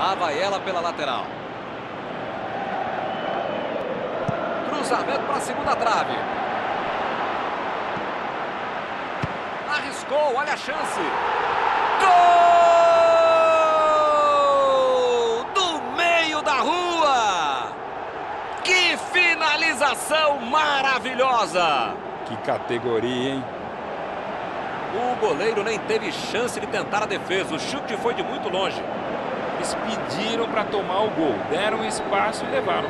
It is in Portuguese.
Lá vai ela pela lateral. Cruzamento para a segunda trave. Arriscou, olha a chance. Gol! Do meio da rua! Que finalização maravilhosa! Que categoria, hein? O goleiro nem teve chance de tentar a defesa. O chute foi de muito longe. Eles pediram para tomar o gol, deram espaço e levaram.